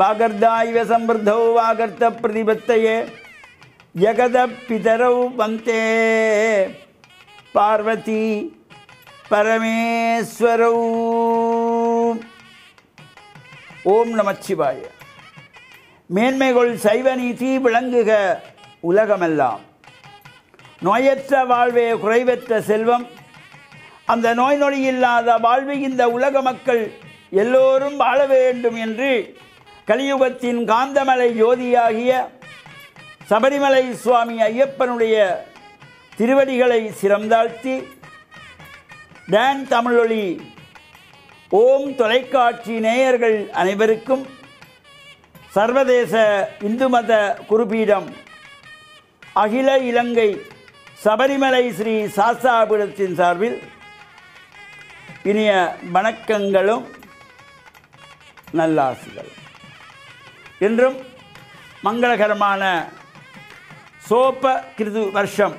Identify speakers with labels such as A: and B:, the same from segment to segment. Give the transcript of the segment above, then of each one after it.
A: வாகர்தாய்வ சம்பிருத்தௌ வாகர்த்த பிரதிபத்தையே ஜகத பிதரௌ வந்தே. பார்வதி பரமேஸ்வரௌ. ஓம் நமச்சிவாய. மேன்மைகள் சைவ நீதி விளங்குக உலகமெல்லாம். நோயற்ற வாழ்வே குறைவற்ற செல்வம். அந்த நோய் நொடி இல்லாத வாழ்வை இந்த உலக மக்கள் எல்லோரும் வாழ வேண்டும் என்று கலியுகத்தின் காந்தமலை ஜோதியாகிய சபரிமலை சுவாமி ஐயப்பனுடைய திருவடிகளை சிறந்தாழ்த்தி டேன் தமிழொலி ஓம் தொலைக்காட்சி நேயர்கள் அனைவருக்கும் சர்வதேச இந்து மத குருபீடம் அகில இலங்கை சபரிமலை ஸ்ரீ சாஸ்தாபுரத்தின் சார்பில் இனிய வணக்கங்களும் நல்லாசிகளும் என்றும் மங்களகரமான சோப்ப கிருது வருஷம்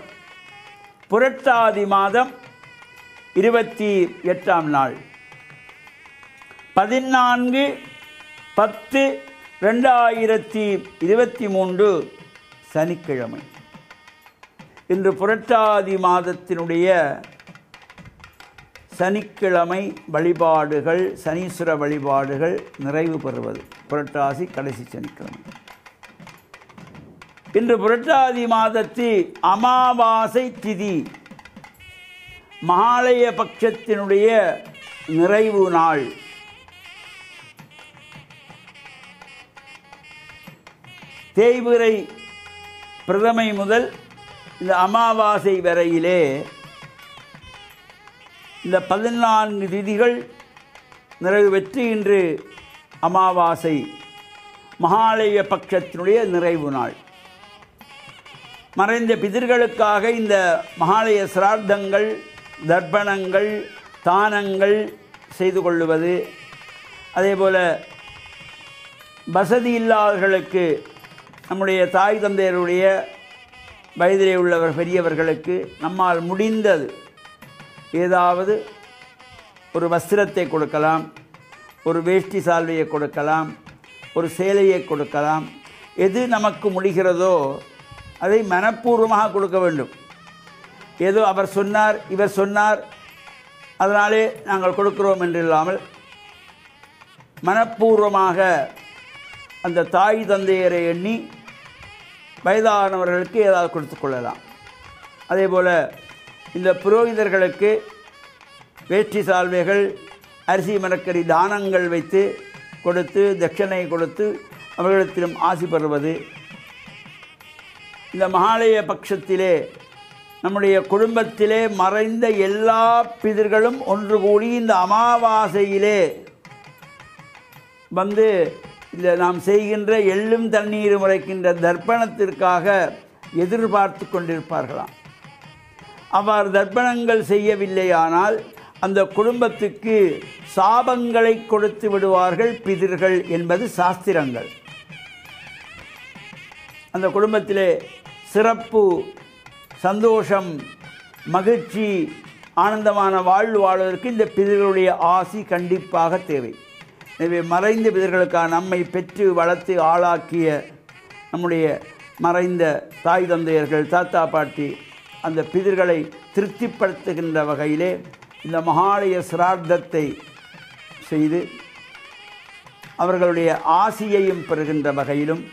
A: புரட்டாதி மாதம் இருபத்தி எட்டாம் நாள். பதினான்கு பத்து ரெண்டாயிரத்தி இருபத்தி மூன்று சனிக்கிழமை. இன்று புரட்டாதி மாதத்தினுடைய சனிக்கிழமை வழிபாடுகள் சனீஸ்வர வழிபாடுகள் நிறைவு பெறுவது. புரட்டாசி கடைசி சனிக்கிழமை. இன்று புரட்டாதி மாதத்தில் அமாவாசை திதி. மகாலய பட்சத்தினுடைய நிறைவு நாள். தேய்பிறை பிரதமை முதல் இந்த அமாவாசை வரையிலே இந்த பதினான்கு திதிகள் நிறைவு பெற்று இன்று அமாவாசை மகாலய பட்சத்தினுடைய நிறைவு நாள். மறைந்த பிதிர்களுக்காக இந்த மகாலய சிரார்த்தங்கள் தர்ப்பணங்கள் தானங்கள் செய்து கொள்ளுவது அதேபோல் வசதி இல்லாதவர்களுக்கு நம்முடைய தாய் தந்தையருடைய வயதிலே உள்ளவர் பெரியவர்களுக்கு நம்மால் முடிந்தது ஏதாவது ஒரு வஸ்திரத்தை கொடுக்கலாம். ஒரு வேஷ்டி சால்வையை கொடுக்கலாம் ஒரு சேலையை கொடுக்கலாம். எது நமக்கு முடிகிறதோ அதை மனப்பூர்வமாக கொடுக்க வேண்டும். ஏதோ அவர் சொன்னார் இவர் சொன்னார் அதனாலே நாங்கள் கொடுக்கிறோம் என்று இல்லாமல் மனப்பூர்வமாக அந்த தாய் தந்தையரை எண்ணி வயதானவர்களுக்கு ஏதாவது கொடுத்து கொள்ளலாம். அதே போல் இந்த புரோகிதர்களுக்கு வேஷ்டி சால்வைகள் அரிசி மரக்கறி தானங்கள் வைத்து கொடுத்து தட்சணை கொடுத்து அவர்களிடத்திலும் ஆசி பெறுவது. இந்த மகாலய பட்சத்திலே நம்முடைய குடும்பத்திலே மறைந்த எல்லா பிதர்களும் ஒன்று கூடி இந்த அமாவாசையிலே வந்து இந்த நாம் செய்கின்ற எள்ளும் தண்ணீர் முறைக்கின்ற தர்ப்பணத்திற்காக எதிர்பார்த்து கொண்டிருப்பார்களாம். அவ்வாறு தர்ப்பணங்கள் செய்யவில்லையானால் அந்த குடும்பத்துக்கு சாபங்களை கொடுத்து விடுவார்கள் பிதிர்கள் என்பது சாஸ்திரங்கள். அந்த குடும்பத்திலே சிறப்பு சந்தோஷம் மகிழ்ச்சி ஆனந்தமான வாழ்வு வாழ்வதற்கு இந்த பிதர்களுடைய ஆசி கண்டிப்பாக தேவை. எனவே மறைந்த பிதர்களுக்காக நம்மை பெற்று வளர்த்து ஆளாக்கிய நம்முடைய மறைந்த தாய் தந்தையர்கள் தாத்தா பாட்டி அந்த பிதர்களை திருப்திப்படுத்துகின்ற வகையிலே இந்த மகாலய சிரார்த்தத்தை செய்து அவர்களுடைய ஆசியையும் பெறுகின்ற வகையிலும்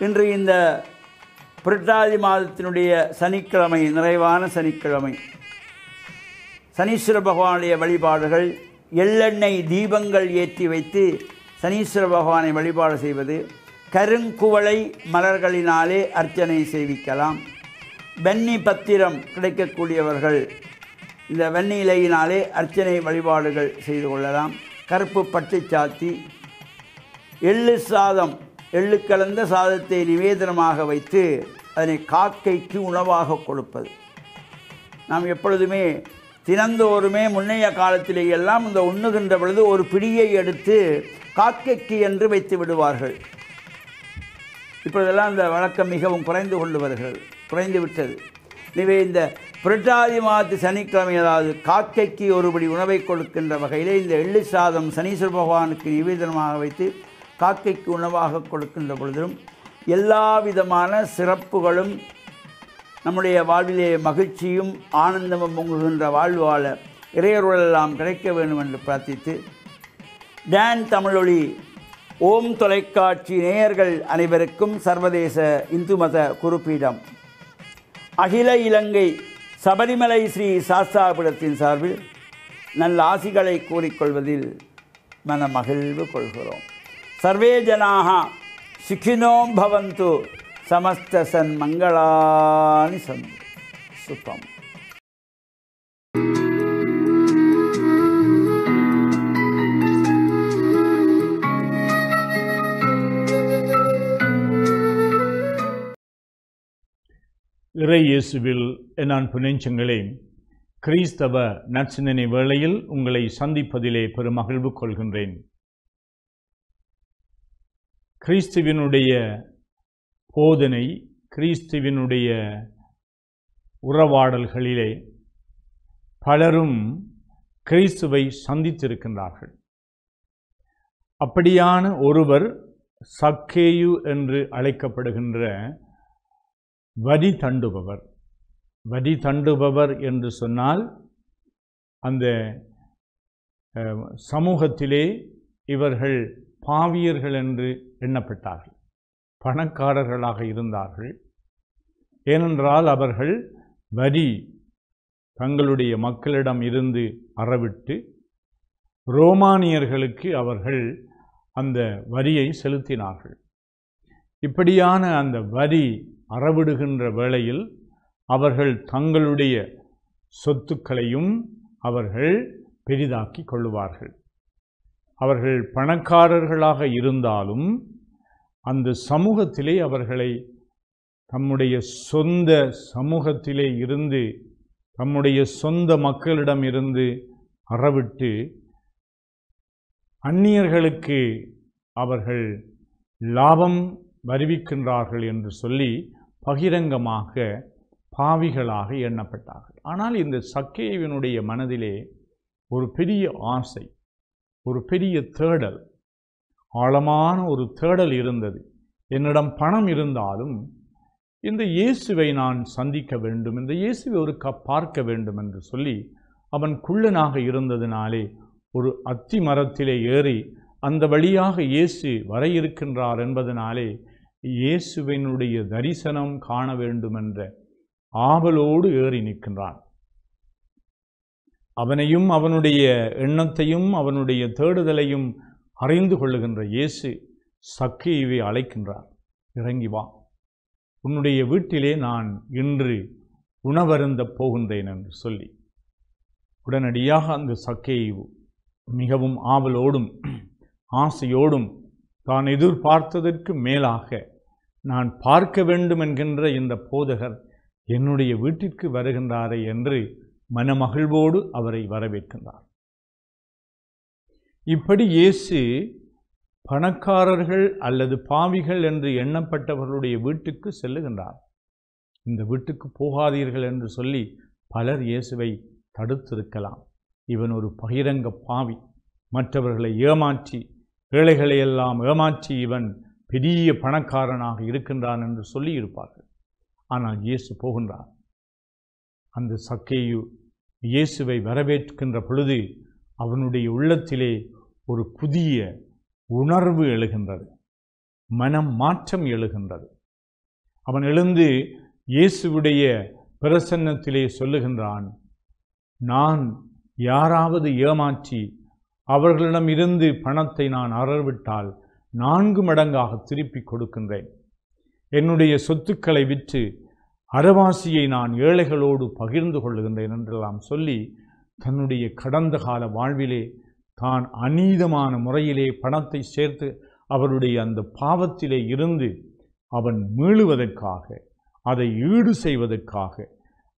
A: இன்று இந்த புரட்டாதி மாதத்தினுடைய சனிக்கிழமை நிறைவான சனிக்கிழமை சனீஸ்வர பகவானுடைய வழிபாடுகள் எள்ளெண்ணெய் தீபங்கள் ஏற்றி வைத்து சனீஸ்வர பகவானை வழிபாடு செய்வது கருங்குவளை மலர்களினாலே அர்ச்சனை செய்விக்கலாம் வெண்ணி பத்திரம் கிடைக்கக்கூடியவர்கள் இந்த வெண்ணிலையினாலே அர்ச்சனை வழிபாடுகள் செய்து கொள்ளலாம். கருப்பு பட்டு சாத்தி எள்ளு சாதம் எள்ளு கலந்த சாதத்தை நிவேதனமாக வைத்து அதனை காக்கைக்கு உணவாக கொடுப்பது. நாம் எப்பொழுதுமே தினந்தோறுமே முன்னைய காலத்திலே எல்லாம் இந்த உண்ணுகின்ற பொழுது ஒரு பிடியை எடுத்து காக்கைக்கு என்று வைத்து விடுவார்கள். இப்பொழுதெல்லாம் இந்த வழக்கம் மிகவும் குறைந்து கொண்டு வருகிறது குறைந்து விட்டது. எனவே இந்த புரட்டாதி மாதத்து சனிக்கிழமை அதாவது காக்கைக்கு ஒருபடி உணவை கொடுக்கின்ற வகையிலே இந்த எள்ளு சாதம் சனீஸ்வர பகவானுக்கு நிவேதனமாக வைத்து காக்கைக்கு உணவாக கொடுக்கின்ற பொழுதிலும் எல்லா விதமான சிறப்புகளும் நம்முடைய வாழ்விலே மகிழ்ச்சியும் ஆனந்தமும் பொங்குகின்ற வாழ்வால் இறையருளெல்லாம் கிடைக்க வேண்டும் என்று பிரார்த்தித்து டான் தமிழொலி ஓம் தொலைக்காட்சி நேயர்கள் அனைவருக்கும் சர்வதேச இந்து மத குறிப்பீடம் அகில இலங்கை சபரிமலை ஸ்ரீ சாஸ்தாபுரத்தின் சார்பில் நல்ல ஆசிகளை கூறிக்கொள்வதில் மன மகிழ்வு கொள்கிறோம். சர்வே ஜனாக சுகினோ பவந்து சமஸ்த சன் மங்களானி சந்து. சுத்தம்
B: இறை இயேசுவில் என் அன்பு நெஞ்சங்களே கிறிஸ்தவ நற்சிந்தனை வேளையில் உங்களை சந்திப்பதிலே பெருமகிழ்வு கொள்கின்றேன். கிறிஸ்துவினுடைய போதனை கிறிஸ்துவினுடைய உறவாடல்களிலே பலரும் கிறிஸ்துவை சந்தித்திருக்கின்றார்கள். அப்படியான ஒருவர் சக்கேயு என்று அழைக்கப்படுகின்ற வரி தண்டுபவர். வரி தண்டுபவர் என்று சொன்னால் அந்த சமூகத்திலே இவர்கள் பாவியர்கள் என்று எண்ணப்பட்டார்கள். பணக்காரர்களாக இருந்தார்கள். ஏனென்றால் அவர்கள் வரி தங்களுடைய மக்களிடம் இருந்து அறவிட்டு ரோமானியர்களுக்கு அவர்கள் அந்த வரியை செலுத்தினார்கள். இப்படியான அந்த வரி அறவிடுகின்ற வேளையில் அவர்கள் தங்களுடைய சொத்துக்களையும் அவர்கள் பெரிதாக்கி கொள்ளுவார்கள். அவர்கள் பணக்காரர்களாக இருந்தாலும் அந்த சமூகத்திலே அவர்களை தம்முடைய சொந்த சமூகத்திலே இருந்து தம்முடைய சொந்த மக்களிடம் இருந்து அறவிட்டு அந்நியர்களுக்கு அவர்கள் லாபம் வருவிக்கின்றார்கள் என்று சொல்லி பகிரங்கமாக பாவிகளாக எண்ணப்பட்டார்கள். ஆனால் இந்த சக்கேவினுடைய மனதிலே ஒரு பெரிய ஆசை ஒரு பெரிய தேடல் ஆழமான ஒரு தேடல் இருந்தது. என்னிடம் பணம் இருந்தாலும் இந்த இயேசுவை நான் சந்திக்க வேண்டும் இந்த இயேசுவை ஒரு க பார்க்க வேண்டும் என்று சொல்லி அவன் குள்ளனாக இருந்ததினாலே ஒரு அத்தி மரத்திலே ஏறி அந்த வழியாக இயேசு வர இருக்கின்றார் என்பதனாலே இயேசுவினுடைய தரிசனம் காண வேண்டுமென்ற ஆவலோடு ஏறி நிற்கின்றான். அவனையும் அவனுடைய எண்ணத்தையும் அவனுடைய தேடுதலையும் அறிந்து கொள்ளுகின்ற இயேசு சக்கையை அழைக்கின்றார் இறங்கி வா. உன்னுடைய வீட்டிலே நான் இன்று உணவருந்தப் போகின்றேன் என்று சொல்லி. உடனடியாக அந்த சக்கையை மிகவும் ஆவலோடும் ஆசையோடும் தான் எதிர்பார்த்ததற்கு மேலாக நான் பார்க்க வேண்டும் என்கின்ற இந்த போதகர் என்னுடைய வீட்டிற்கு வருகின்றாரே என்று மனமகிழ்வோடு அவரை வரவேற்கின்றார். இப்படி இயேசு பணக்காரர்கள் அல்லது பாவிகள் என்று எண்ணப்பட்டவர்களுடைய வீட்டுக்கு செல்லுகின்றார். இந்த வீட்டுக்கு போகாதீர்கள் என்று சொல்லி பலர் இயேசுவை தடுத்திருக்கலாம். இவன் ஒரு பகிரங்க பாவி. மற்றவர்களை ஏமாற்றி ஏழைகளை எல்லாம் ஏமாற்றி இவன் பெரிய பணக்காரனாக இருக்கின்றான் என்று சொல்லி இருப்பார்கள். ஆனால் இயேசு போகின்றார். அந்த சக்கேயு இயேசுவை வரவேற்கின்ற பொழுது அவனுடைய உள்ளத்திலே ஒரு புதிய உணர்வு எழுகின்றது. மனம் மாற்றம் எழுகின்றது. அவன் எழுந்து இயேசுவுடைய பிரசன்னத்திலே சொல்லுகின்றான் நான் யாராவது ஏமாற்றி அவர்களிடம் இருந்து பணத்தை நான் அறவிட்டால் நான்கு மடங்காக திருப்பிக் கொடுக்கின்றேன். என்னுடைய சொத்துக்களை விற்று அறவாசியை நான் ஏழைகளோடு பகிர்ந்து கொள்ளுகின்றேன் என்றெல்லாம் சொல்லி தன்னுடைய கடந்த கால வாழ்விலே தான் அநீதமான முறையிலே பணத்தை சேர்த்து அவருடைய அந்த பாவத்திலே இருந்து அவன் மீளுவதற்காக அதை ஈடு செய்வதற்காக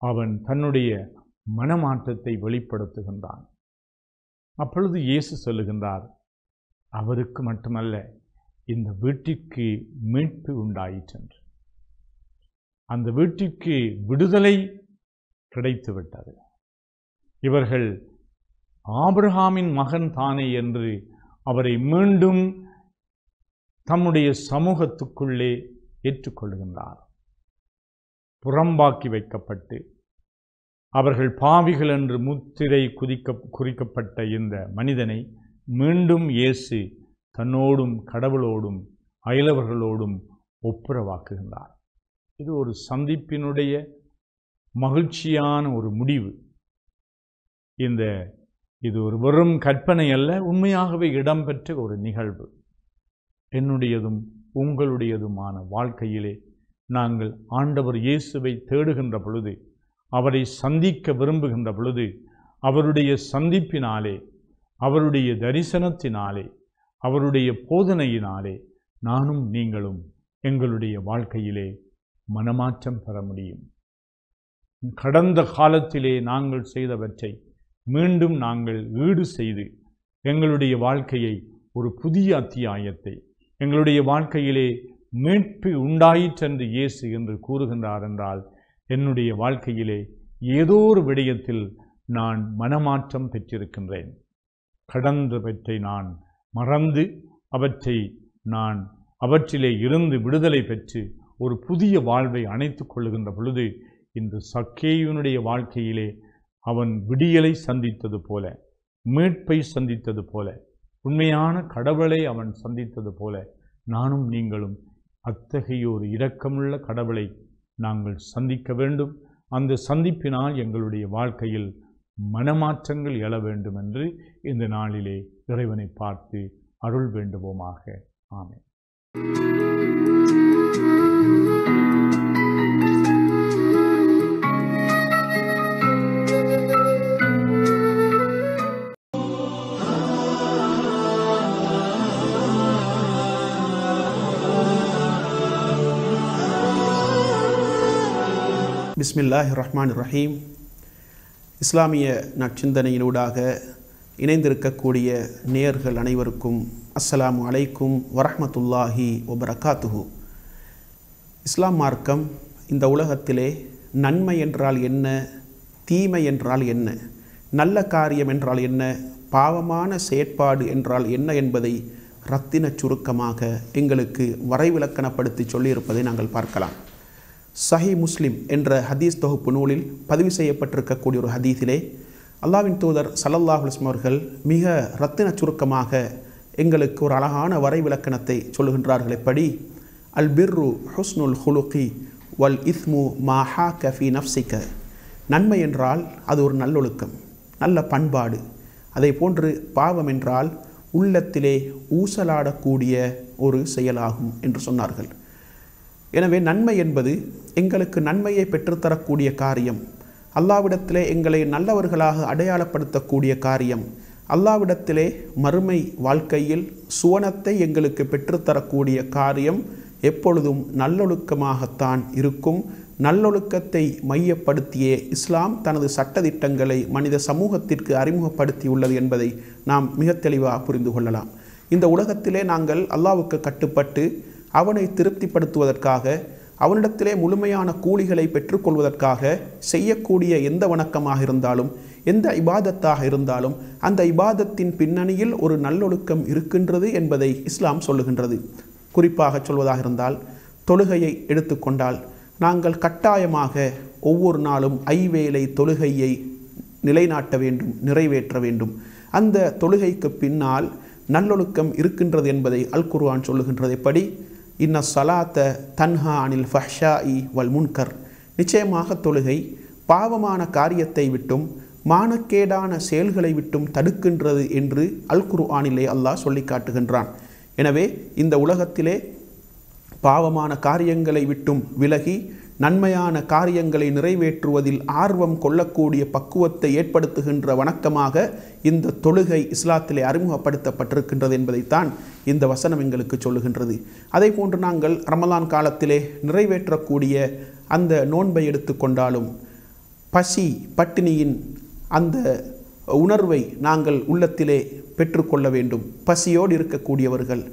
B: அவன் தன்னுடைய மனமாற்றத்தை வெளிப்படுத்துகின்றான். அப்பொழுது இயேசு சொல்லுகின்றார் அவருக்கு மட்டுமல்ல இந்த வீட்டிற்கு மீட்பு உண்டாயிற்றென்று. அந்த வீட்டிற்கு விடுதலை கிடைத்துவிட்டது. இவர்கள் ஆபிரகாமின் மகன் தானே என்று அவரை மீண்டும் தம்முடைய சமூகத்துக்குள்ளே ஏற்றுக்கொள்கின்றார். புறம்பாக்கி வைக்கப்பட்டு அவர்கள் பாவிகள் என்று முத்திரை குதிக்க குறிக்கப்பட்ட இந்த மனிதனை மீண்டும் இயேசு தன்னோடும் கடவுளோடும் அயலவர்களோடும் ஒப்புரவாக்குகின்றார். இது ஒரு சந்திப்பினுடைய மகிழ்ச்சியான ஒரு முடிவு. இந்த இது ஒரு வெறும் கற்பனை அல்ல உண்மையாகவே இடம்பெற்ற ஒரு நிகழ்வு. என்னுடையதும் உங்களுடையதுமான வாழ்க்கையிலே நாங்கள் ஆண்டவர் இயேசுவை தேடுகின்ற பொழுது அவரை சந்திக்க விரும்புகின்ற பொழுது அவருடைய சந்திப்பினாலே அவருடைய தரிசனத்தினாலே அவருடைய போதனையினாலே நானும் நீங்களும் எங்களுடைய வாழ்க்கையிலே மனமாற்றம் பெற முடியும். கடந்த காலத்திலே நாங்கள் செய்தவற்றை மீண்டும் நாங்கள் ஈடு செய்து எங்களுடைய வாழ்க்கையை ஒரு புதிய அத்தியாயத்தை எங்களுடைய வாழ்க்கையிலே மீட்பு உண்டாயிற்றென்று இயேசு என்று கூறுகின்றார் என்றால் என்னுடைய வாழ்க்கையிலே ஏதோ ஒரு விடயத்தில் நான் மனமாற்றம் பெற்றிருக்கின்றேன். கடந்தவற்றை நான் மறந்து அவற்றை நான் அவற்றிலே இருந்து விடுதலை பெற்று ஒரு புதிய வாழ்வை அணைத்து கொள்ளுகின்ற பொழுது இந்த சக்கேயுனுடைய வாழ்க்கையிலே அவன் விடியலை சந்தித்தது போல மீட்பை சந்தித்தது போல உண்மையான கடவுளை அவன் சந்தித்தது போல நானும் நீங்களும் அத்தகைய ஒரு இரக்கமுள்ள கடவுளை நாங்கள் சந்திக்க வேண்டும். அந்த சந்திப்பினால் எங்களுடைய வாழ்க்கையில் மனமாற்றங்கள் எழ வேண்டும் என்று இந்த நாளிலே இறைவனை பார்த்து அருள் வேண்டுவோமாக. ஆமென்.
C: பிஸ்மில்லாஹ் ரஹ்மான் ரஹீம். இஸ்லாமிய நற்சிந்தனையினூடாக இணைந்திருக்கக்கூடிய நேயர்கள் அனைவருக்கும் அஸ்லாம் அலைக்கும் வரஹ்மத்துல்லாஹி ஒபரகாத்துஹு இஸ்லாம் மார்க்கம் இந்த உலகத்திலே நன்மை என்றால் என்ன தீமை என்றால் என்ன நல்ல காரியம் என்றால் என்ன பாவமான செயற்பாடு என்றால் என்ன என்பதை ரத்தின சுருக்கமாக எங்களுக்கு வரைவிலக்கணப்படுத்தி சொல்லியிருப்பதை நாங்கள் பார்க்கலாம். சஹி முஸ்லிம் என்ற ஹதீஸ் தொகுப்பு நூலில் பதிவு செய்யப்பட்டிருக்கக்கூடிய ஒரு ஹதீஸிலே அல்லாவின் தூதர் சல்லல்லாஹு அலிஸ்லம் அவர்கள் மிக ரத்தின சுருக்கமாக எங்களுக்கு ஒரு அழகான வரைவிலக்கணத்தை சொல்லுகின்றார்கள். எப்படி? அல் பிர்ரு ஹுஸ்னுல் ஹுலுகி வல் இஸ்மு மாஹா கஃபி நஃப்சிக்க. நன்மை என்றால் அது ஒரு நல்லொழுக்கம் நல்ல பண்பாடு. அதை போன்று பாவம் என்றால் உள்ளத்திலே ஊசலாடக்கூடிய ஒரு செயலாகும் என்று சொன்னார்கள். எனவே நன்மை என்பது எங்களுக்கு நன்மையை பெற்றுத்தரக்கூடிய காரியம். அல்லாவிடத்திலே எங்களை நல்லவர்களாக அடையாளப்படுத்தக்கூடிய காரியம். அல்லாவிடத்திலே மறுமை வாழ்க்கையில் சுவனத்தை எங்களுக்கு பெற்றுத்தரக்கூடிய காரியம் எப்பொழுதும் நல்லொழுக்கமாகத்தான் இருக்கும். நல்லொழுக்கத்தை மையப்படுத்தியே இஸ்லாம் தனது சட்டதிட்டங்களை மனித சமூகத்திற்கு அறிமுகப்படுத்தியுள்ளது என்பதை நாம் மிக தெளிவாக புரிந்து கொள்ளலாம். இந்த உலகத்திலே நாங்கள் அல்லாவுக்கு கட்டுப்பட்டு அவனை திருப்திப்படுத்துவதற்காக அவனிடத்திலே முழுமையான கூலிகளை பெற்றுக்கொள்வதற்காக செய்யக்கூடிய எந்த வணக்கமாக இருந்தாலும் எந்த இபாதத்தாக இருந்தாலும் அந்த இபாதத்தின் பின்னணியில் ஒரு நல்லொழுக்கம் இருக்கின்றது என்பதை இஸ்லாம் சொல்லுகின்றது. குறிப்பாக சொல்வதாக இருந்தால் தொழுகையை எடுத்துக்கொண்டால் நாங்கள் கட்டாயமாக ஒவ்வொரு நாளும் ஐவேளை தொழுகையை நிலைநாட்ட வேண்டும் நிறைவேற்ற வேண்டும். அந்த தொழுகைக்கு பின்னால் நல்லொழுக்கம் இருக்கின்றது என்பதை அல் குர்வான் சொல்லுகின்றதை படி இன்ன சலாத்த தன்ஹா அனில் ஃபஹ்ஷா இ வல் முன்கர். நிச்சயமாக தொழுகை பாவமான காரியத்தை விட்டும் மானக்கேடான செயல்களை விட்டும் தடுக்கின்றது என்று அல் குரு ஆனிலே அல்லாஹ் சொல்லி காட்டுகின்றான். எனவே இந்த உலகத்திலே பாவமான காரியங்களை விட்டும் விலகி நன்மையான காரியங்களை நிறைவேற்றுவதில் ஆர்வம் கொள்ளக்கூடிய பக்குவத்தை ஏற்படுத்துகின்ற வணக்கமாக இந்த தொழுகை இஸ்லாத்திலே அறிமுகப்படுத்தப்பட்டிருக்கின்றது என்பதைத்தான் இந்த வசனம் எங்களுக்கு சொல்லுகின்றது. அதே போன்று நாங்கள் ரமலான் காலத்திலே நிறைவேற்றக்கூடிய அந்த நோன்பை எடுத்துக்கொண்டாலும் பசி பட்டினியின் அந்த உணர்வை நாங்கள் உள்ளத்திலே பெற்றுக்கொள்ள வேண்டும். பசியோடு இருக்கக்கூடியவர்கள்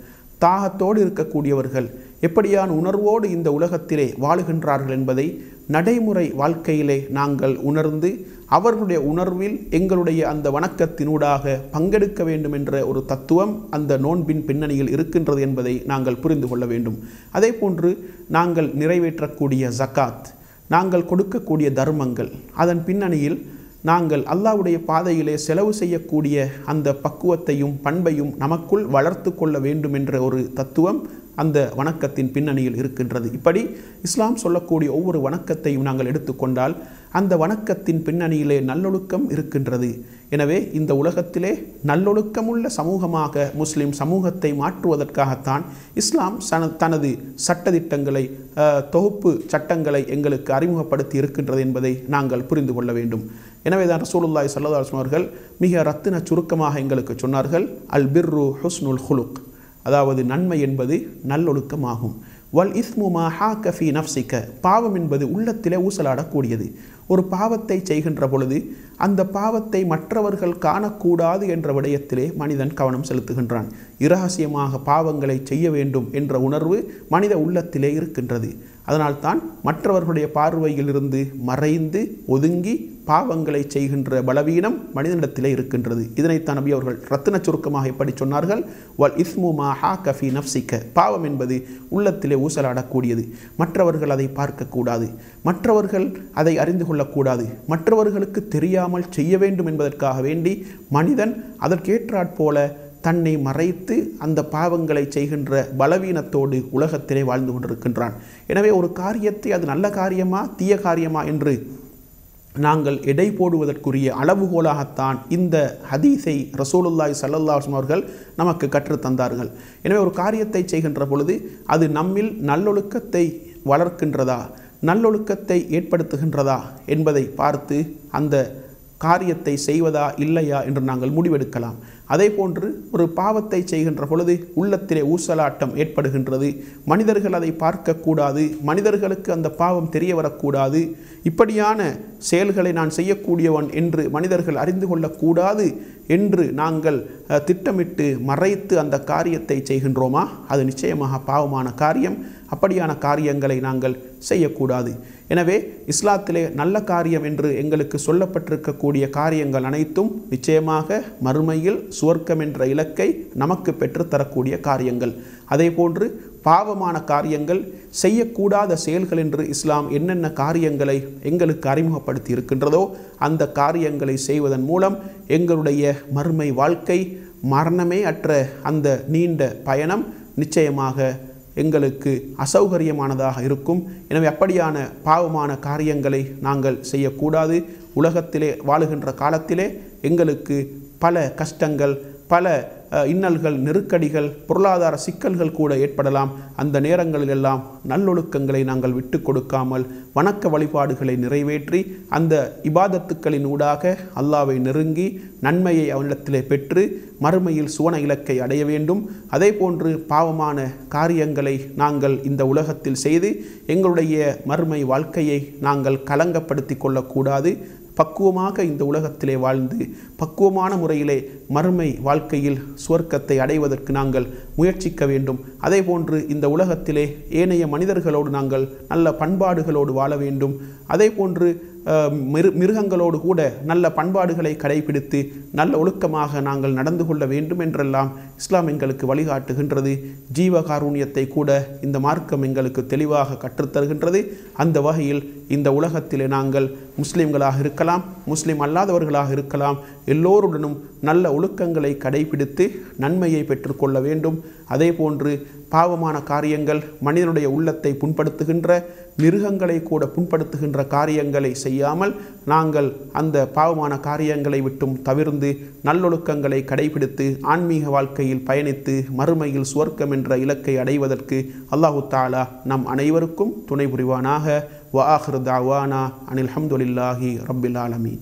C: தாகத்தோடு இருக்கக்கூடியவர்கள் எப்படியான உணர்வோடு இந்த உலகத்திலே வாழுகின்றார்கள் என்பதை நடைமுறை வாழ்க்கையிலே நாங்கள் உணர்ந்து அவர்களுடைய உணர்வில் எங்களுடைய அந்த வணக்கத்தினூடாக பங்கெடுக்க வேண்டும் என்ற ஒரு தத்துவம் அந்த நோன்பின் பின்னணியில் இருக்கின்றது என்பதை நாங்கள் புரிந்து கொள்ள வேண்டும். அதே போன்று நாங்கள் நிறைவேற்றக்கூடிய ஜக்காத் நாங்கள் கொடுக்கக்கூடிய தர்மங்கள் அதன் பின்னணியில் நாங்கள் அல்லாவுடைய பாதையிலே செலவு செய்யக்கூடிய அந்த பக்குவத்தையும் பண்பையும் நமக்குள் வளர்த்து கொள்ள வேண்டும் என்ற ஒரு தத்துவம் அந்த வணக்கத்தின் பின்னணியில் இருக்கின்றது. இப்படி இஸ்லாம் சொல்லக்கூடிய ஒவ்வொரு வணக்கத்தையும் நாங்கள் எடுத்துக்கொண்டால் அந்த வணக்கத்தின் பின்னணியிலே நல்லொழுக்கம் இருக்கின்றது. எனவே இந்த உலகத்திலே நல்லொழுக்கமுள்ள சமூகமாக முஸ்லிம் சமூகத்தை மாற்றுவதற்காகத்தான் இஸ்லாம் சன தனது சட்டதிட்டங்களை தொகுப்பு சட்டங்களை எங்களுக்கு அறிமுகப்படுத்தி இருக்கின்றது என்பதை நாங்கள் புரிந்து கொள்ள வேண்டும். எனவே தான் ரசூலுல்லாஹி ஸல்லல்லாஹு அவர்கள் மிக ரத்தின சுருக்கமாக எங்களுக்கு சொன்னார்கள். அல் பிர்ரு ஹுஸ்னுல் ஹுலுக். அதாவது நன்மை என்பது நல்லொழுக்கமாகும். வல் இஸ்மு ஹா கஃபி நஃப்சிக்க. பாவம் என்பது உள்ளத்திலே ஊசலாடக்கூடியது. ஒரு பாவத்தை செய்கின்ற பொழுது அந்த பாவத்தை மற்றவர்கள் காணக்கூடாது என்ற விடயத்திலே மனிதன் கவனம் செலுத்துகின்றான். இரகசியமாக பாவங்களை செய்ய வேண்டும் என்ற உணர்வு மனித உள்ளத்திலே இருக்கின்றது. அதனால்தான் மற்றவர்களுடைய பார்வையிலிருந்து மறைந்து ஒதுங்கி பாவங்களை செய்கின்ற பலவீனம் மனிதனிடத்திலே இருக்கின்றது. இதனைத்தான் நபி அவர்கள் ரத்தின சுருக்கமாக எப்படி சொன்னார்கள். வல் இஸ்மு ஹா கஃபி நப்சிக்க பாவம் என்பது உள்ளத்திலே ஊசலாடக்கூடியது. மற்றவர்கள் அதை பார்க்கக்கூடாது. மற்றவர்கள் அதை அறிந்து கொள்ளக்கூடாது. மற்றவர்களுக்கு தெரியாமல் செய்ய வேண்டும் என்பதற்காக வேண்டி மனிதன் அதற்கேற்றாற்போல தன்னை மறைத்து அந்த பாவங்களை செய்கின்ற பலவீனத்தோடு உலகத்திலே வாழ்ந்து கொண்டிருக்கின்றான். எனவே ஒரு காரியத்தை அது நல்ல காரியமா தீய காரியமா என்று நாங்கள் எடை போடுவதற்குரிய அளவுகோலாகத்தான் இந்த ஹதீஸை ரசூலுல்லாய் சல்லல்லாஸ்லம் அவர்கள் நமக்கு கற்றுத் தந்தார்கள். எனவே ஒரு காரியத்தை செய்கின்ற பொழுது அது நம்மில் நல்லொழுக்கத்தை வளர்க்கின்றதா நல்லொழுக்கத்தை ஏற்படுத்துகின்றதா என்பதை பார்த்து அந்த காரியத்தை செய்வதா இல்லையா என்று நாங்கள் முடிவெடுக்கலாம். அதே போன்று ஒரு பாவத்தை செய்கின்ற பொழுது உள்ளத்திலே ஊசலாட்டம் ஏற்படுகின்றது. மனிதர்கள் அதை பார்க்கக்கூடாது. மனிதர்களுக்கு அந்த பாவம் தெரிய வரக்கூடாது. இப்படியான செயல்களை நான் செய்யக்கூடியவன் என்று மனிதர்கள் அறிந்து கொள்ளக்கூடாது என்று நாங்கள் திட்டமிட்டு மறைத்து அந்த காரியத்தை செய்கின்றோமா? அது நிச்சயமாக பாவமான காரியம். அப்படியான காரியங்களை நாங்கள் செய்யக்கூடாது. எனவே இஸ்லாத்திலே நல்ல காரியம் என்று எங்களுக்கு சொல்லப்பட்டிருக்கக்கூடிய காரியங்கள் அனைத்தும் நிச்சயமாக மறுமையில் சுவர்க்கம் என்ற இலக்கை நமக்கு பெற்றுத்தரக்கூடிய காரியங்கள். அதே போன்று பாவமான காரியங்கள் செய்யக்கூடாத செயல்கள் என்று இஸ்லாம் என்னென்ன காரியங்களை எங்களுக்கு அறிமுகப்படுத்தி இருக்கின்றதோ அந்த காரியங்களை செய்வதன் மூலம் எங்களுடைய மறுமை வாழ்க்கை மரணமே அற்ற அந்த நீண்ட பயணம் நிச்சயமாக எங்களுக்கு அசௌகரியமானதாக இருக்கும். எனவே அப்படியான பாவமான காரியங்களை நாங்கள் செய்யக்கூடாது. உலகத்திலே வாழுகின்ற காலத்திலே எங்களுக்கு பல கஷ்டங்கள் பல இன்னல்கள் நெருக்கடிகள் பொருளாதார சிக்கல்கள் கூட ஏற்படலாம். அந்த நேரங்களிலெல்லாம் நல்லொழுக்கங்களை நாங்கள் விட்டு கொடுக்காமல் வணக்க வழிபாடுகளை நிறைவேற்றி அந்த இபாதத்துக்களின் ஊடாக அல்லாவை நெருங்கி நன்மையை அவனிடத்திலே பெற்று மறுமையில் சுவன இலக்கை அடைய வேண்டும். அதே போன்று பாவமான காரியங்களை நாங்கள் இந்த உலகத்தில் செய்து எங்களுடைய மறுமை வாழ்க்கையை நாங்கள் கலங்கப்படுத்தி கொள்ளக்கூடாது. பக்குவமாக இந்த உலகத்திலே வாழ்ந்து பக்குவமான முறையிலே மறுமை வாழ்க்கையில் சுவர்க்கத்தை அடைவதற்கு நாங்கள் முயற்சிக்க வேண்டும். அதே போன்று இந்த உலகத்திலே ஏனைய மனிதர்களோடு நாங்கள் நல்ல பண்பாடுகளோடு வாழ வேண்டும். அதே போன்று மிரு மிருகங்களோடு கூட நல்ல பண்பாடுகளை கடைபிடித்து நல்ல ஒழுக்கமாக நாங்கள் நடந்து கொள்ள வேண்டும் என்றெல்லாம் இஸ்லாம் எங்களுக்கு வழிகாட்டுகின்றது. ஜீவகாருண்யத்தை கூட இந்த மார்க்கம் எங்களுக்கு தெளிவாக கற்றுத்தருகின்றது. அந்த வகையில் இந்த உலகத்திலே நாங்கள் முஸ்லீம்களாக இருக்கலாம் முஸ்லீம் அல்லாதவர்களாக இருக்கலாம் எல்லோருடனும் நல்ல ஒழுக்கங்களை கடைபிடித்து நன்மையை பெற்றுக்கொள்ள வேண்டும். அதே போன்று பாவமான காரியங்கள் மனிதனுடைய உள்ளத்தை புண்படுத்துகின்ற மிருகங்களை கூட புண்படுத்துகின்ற காரியங்களை செய்யாமல் நாங்கள் அந்த பாவமான காரியங்களை விட்டும் தவிர்ந்து நல்லொழுக்கங்களை கடைபிடித்து ஆன்மீக வாழ்க்கையில் பயணித்து மறுமையில் சுவர்க்கம் என்ற இலக்கை அடைவதற்கு அல்லாஹு தாலா நம் அனைவருக்கும் துணை புரிவானாக வ தாவானா அனில் ஹம்துலில்லாஹி ரபில் ஆலமீன்.